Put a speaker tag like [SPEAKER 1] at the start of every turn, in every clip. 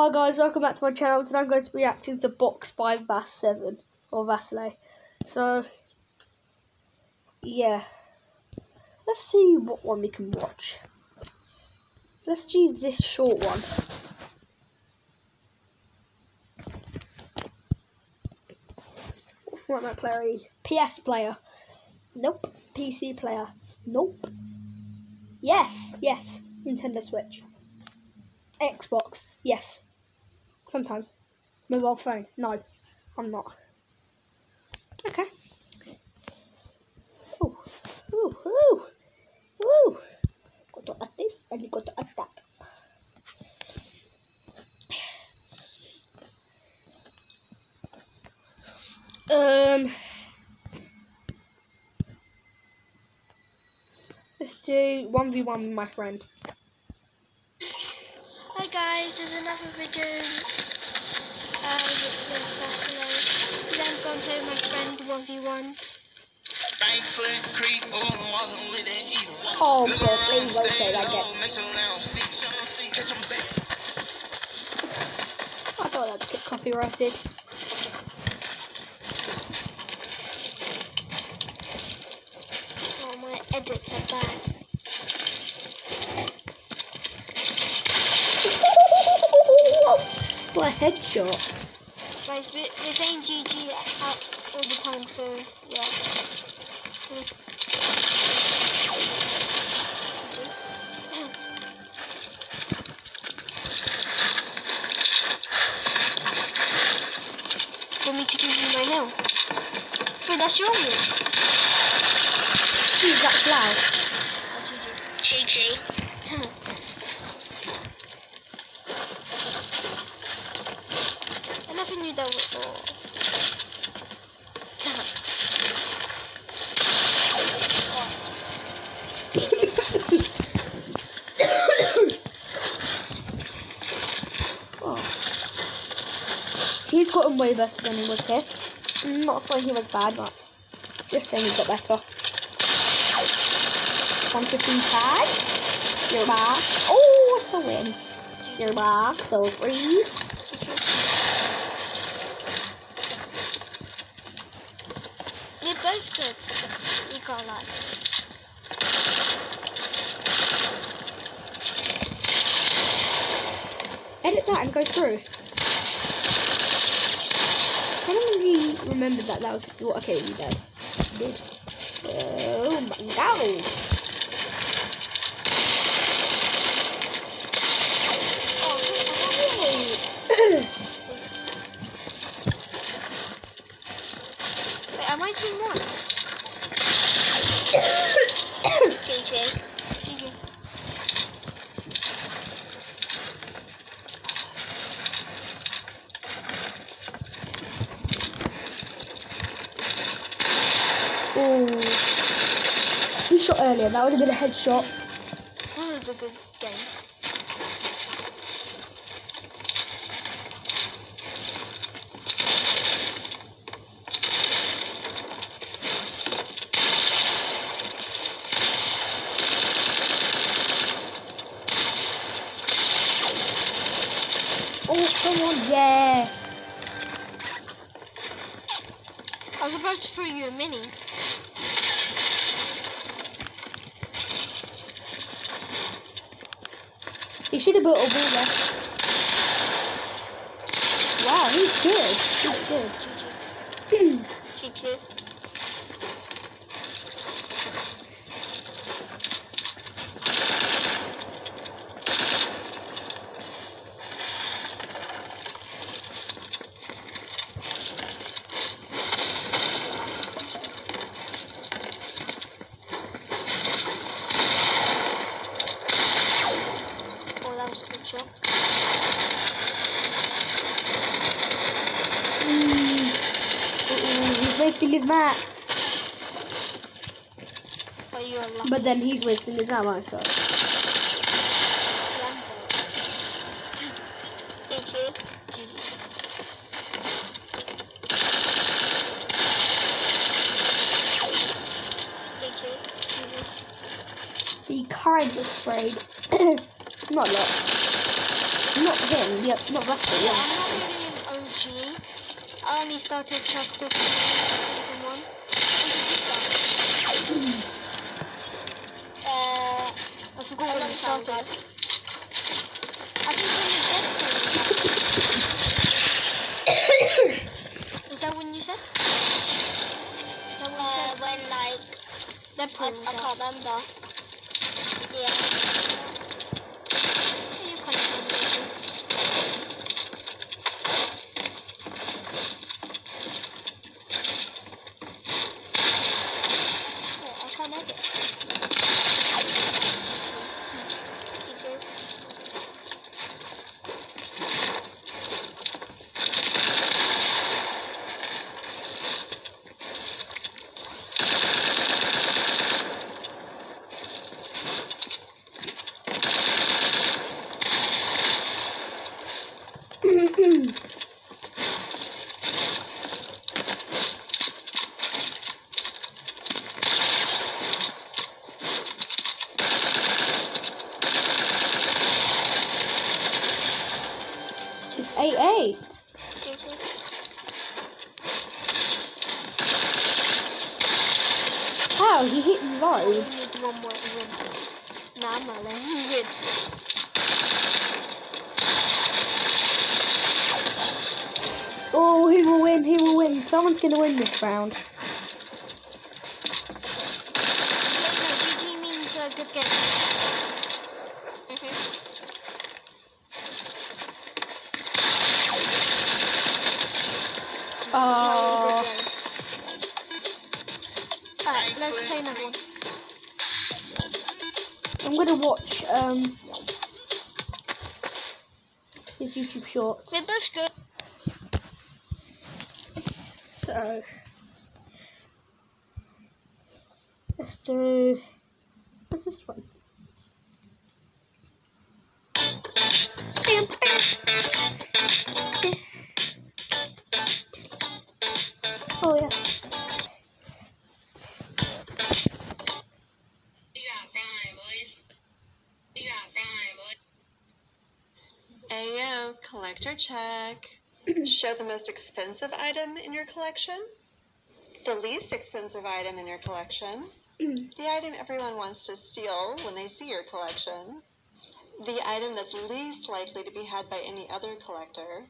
[SPEAKER 1] Hi guys, welcome back to my channel. Today I'm going to be reacting to BoxedByVas7 or Vasile. So yeah. Let's see what one we can watch. Let's do this short one. What format player? PS player. Nope. PC player. Nope. Yes, yes. Nintendo Switch. Xbox. Yes. Sometimes. Mobile phone. No. I'm not. Okay. Ooh. Ooh. Ooh. Ooh. Got to add this and you got to add that. Um. Let's do 1v1 with my friend.
[SPEAKER 2] Hi guys, there's another video um, with Vasile. Today I'm going to play with my friend 1v1.
[SPEAKER 1] Oh, God, oh, please don't say that again. I thought that'd get copyrighted.
[SPEAKER 2] Oh, my edits are bad.
[SPEAKER 1] what a headshot.
[SPEAKER 2] Guys, we- we're saying GG all the time, so yeah. For me to give you my hill. Wait, that's your hill.
[SPEAKER 1] Jeez, that's loud.
[SPEAKER 2] GG.
[SPEAKER 1] He's gotten way better than he was here. I'm not saying he was bad, but just saying he got better. 115 tags. Your box. Oh, it's a win. Your box, so free.
[SPEAKER 2] You're both. You can't.
[SPEAKER 1] Edit that and go through. I don't really remember that. That was what. Okay, you did. Did. Oh my god.
[SPEAKER 2] Wait,
[SPEAKER 1] Oh. He shot earlier. That would have been a headshot.
[SPEAKER 2] That was a good game. Was about to throw you a mini.
[SPEAKER 1] He should have built a wall. Wow, he's good. He's good.
[SPEAKER 2] GG. GG. Oh, that was a good shot.
[SPEAKER 1] Mm. Uh-oh, he's wasting his mats.
[SPEAKER 2] But
[SPEAKER 1] then he's wasting his ammo, so. He kind of sprayed. Not a lot. Not him. Yeah, not Rusty.
[SPEAKER 2] Yeah,
[SPEAKER 1] Yeah.
[SPEAKER 2] I'm not really an OG. I only started Freeze season one.
[SPEAKER 3] Uh,
[SPEAKER 2] I forgot when
[SPEAKER 3] time
[SPEAKER 2] started.
[SPEAKER 3] ago.
[SPEAKER 2] I think when you Deadpool. Is that when you said? Is that when
[SPEAKER 3] uh,
[SPEAKER 2] you
[SPEAKER 3] when like
[SPEAKER 2] said?
[SPEAKER 3] I,
[SPEAKER 2] Deadpool.
[SPEAKER 3] I
[SPEAKER 2] was out.
[SPEAKER 3] can't remember. Yeah.
[SPEAKER 2] Yeah, you kind of told me. I think. Yeah, I can't make it.
[SPEAKER 3] Me too.
[SPEAKER 1] It's eight eight.
[SPEAKER 3] Me too.
[SPEAKER 1] How he hit loads.
[SPEAKER 2] one more to. Nah, I'm not letting you.
[SPEAKER 1] Oh, he will win. He will win. Someone's gonna win this round.
[SPEAKER 2] Wait, let's play another one.
[SPEAKER 1] I'm gonna watch um his YouTube shorts.
[SPEAKER 3] We're both good.
[SPEAKER 1] So let's do. What's this one? Oh yeah.
[SPEAKER 4] Collector check. Show the most expensive item in your collection, the least expensive item in your collection, the item everyone wants to steal when they see your collection, the item that's least likely to be had by any other collector,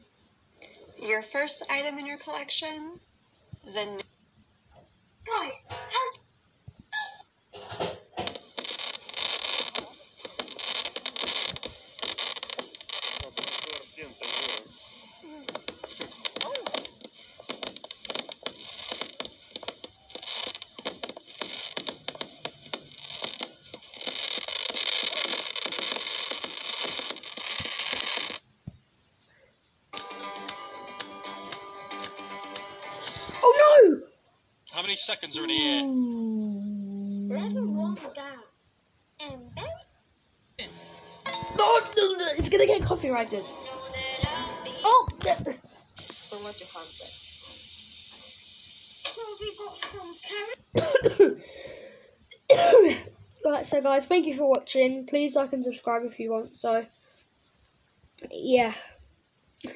[SPEAKER 4] your first item in your collection, the n-
[SPEAKER 5] How many seconds are in a year?
[SPEAKER 1] no!
[SPEAKER 3] Level one down. And then
[SPEAKER 1] No, no, no, it's gonna get copyrighted.
[SPEAKER 3] know that
[SPEAKER 1] Oh!
[SPEAKER 4] so much of content.
[SPEAKER 3] So we got some carrots.
[SPEAKER 1] right, so guys, thank you for watching. Please like and subscribe if you want. So, yeah.